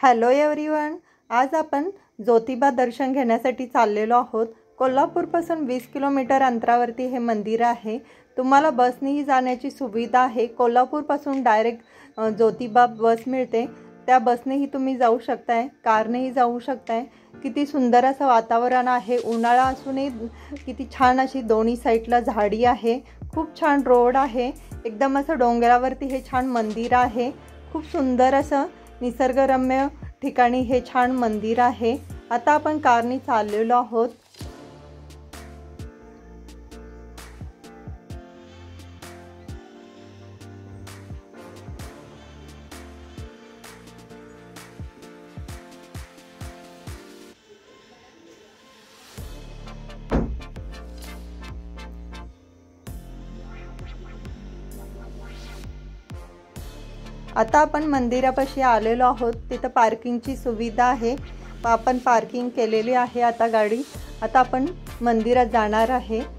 Hello everyone आज आपण ज्योतिबा दर्शन घेण्यासाठी चाललेलो आहोत. कोल्हापूरपासून वीस किलोमीटर अंतरावरती हे मंदिर आहे. तुम्हाला बसनेही जाण्याची सुविधा आहे. कोल्हापूरपासून डायरेक्ट ज्योतिबा बस मिळते. त्या बसनेही तुम्ही जाऊ शकताय कारनेही जाऊ शकताय. किती सुंदर असं वातावरण आहे. उन्हाळा असूनही किती छान अशी दोन्ही साईडला झाडी आहे. खूप छान रोड आहे. एकदम असं डोंगरावरती हे छान मंदिर आहे. खूप सुंदर असं निसर्गरम्य ठिकाणी हे छान मंदिर आहे. आता आपण कारने चाललेलो आहोत. आता आपण मंदिरापाशी आलेलो आहोत. तिथं पार्किंगची सुविधा आहे. आपण पार्किंग केलेली आहे आता गाडी. आता आपण मंदिरात जाणार आहे.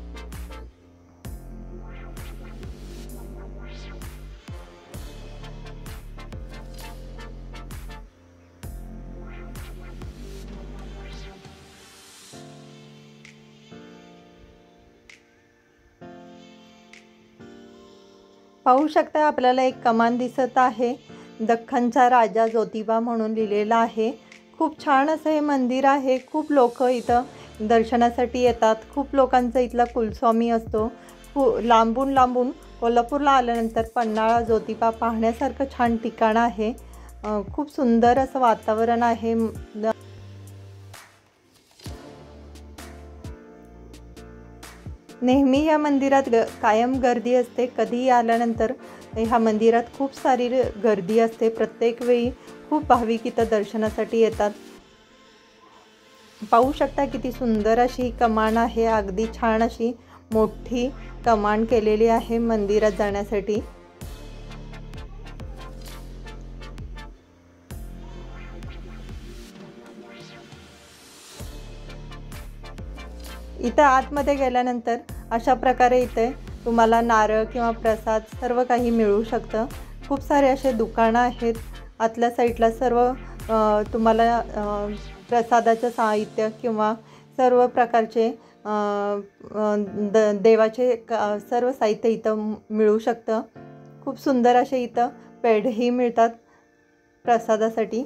पाहू शकता आपल्याला एक कमान दिसत आहे. दख्खनचा राजा ज्योतिबा म्हणून लिहिलेला आहे. खूप छान असं हे मंदिर आहे. खूप लोक इथं दर्शनासाठी येतात. खूप लोकांचा इथला कुलस्वामी असतो. खू लांबून लांबून कोल्हापूरला आल्यानंतर पन्हाळा ज्योतिबा पाहण्यासारखं छान ठिकाण आहे. खूप सुंदर असं वातावरण आहे. नेहमी या मंदिरात ग कायम गर्दी असते. कधीही आल्यानंतर ह्या मंदिरात खूप सारी गर्दी असते. प्रत्येक वेळी खूप भाविक इथं दर्शनासाठी येतात. पाहू शकता किती सुंदर अशी कमान आहे. अगदी छान अशी मोठी कमान केलेली आहे मंदिरात जाण्यासाठी. इथं आतमध्ये गेल्यानंतर अशा प्रकारे इथे तुम्हाला नारळ किंवा प्रसाद सर्व काही मिळू शकतं. खूप सारे असे दुकानं आहेत. आतल्या साईडला सर्व तुम्हाला प्रसादाचं साहित्य किंवा सर्व प्रकारचे द देवाचे सर्व साहित्य इथं मिळू शकतं. खूप सुंदर असे इथं पेढेही मिळतात प्रसादासाठी.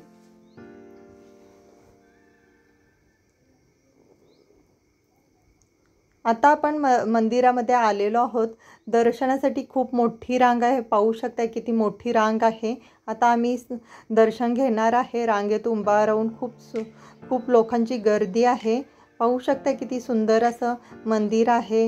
आता आपण म मंदिरामध्ये आलेलो आहोत. दर्शनासाठी खूप मोठी रांग आहे. पाहू शकता किती मोठी रांग आहे. आता आम्ही दर्शन घेणार आहे. रांगेत उभा राहून खूप सु खूप लोकांची गर्दी आहे. पाहू शकता किती सुंदर असं मंदिर आहे.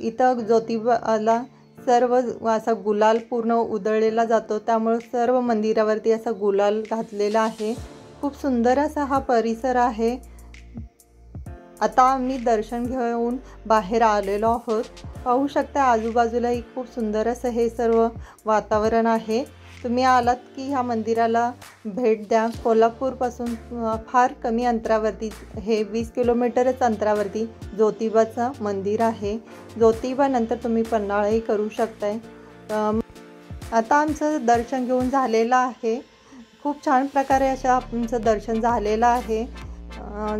इथं ज्योतिबाला सर्व असा गुलाल पूर्ण उधळलेला जातो. त्यामुळे सर्व मंदिरावरती असा गुलाल घातलेला आहे. खूप सुंदर असा हा परिसर आहे. आता आम्ही दर्शन घेऊन बाहेर आलेलो आहोत. पाहू शकता आजूबाजूलाही खूप सुंदर असं हे सर्व वातावरण आहे. तुम्ही आलात की ह्या मंदिराला भेट द्या. कोल्हापूरपासून फार कमी अंतरावरती हे वीस किलोमीटरच अंतरावरती ज्योतिबाचं मंदिर आहे. ज्योतिबानंतर तुम्ही पन्हाळाही करू शकताय. आता आमचं दर्शन घेऊन झालेलं आहे. खूप छान प्रकारे असं आमचं दर्शन झालेलं आहे.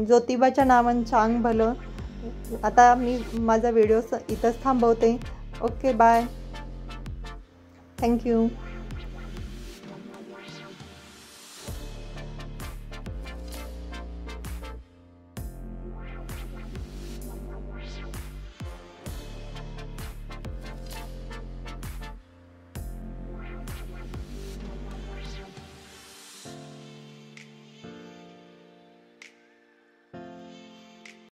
ज्योतिबाच्या नावानं चांग भलं. आता मी माझा व्हिडिओ इथंच थांबवते. Okay bye thank you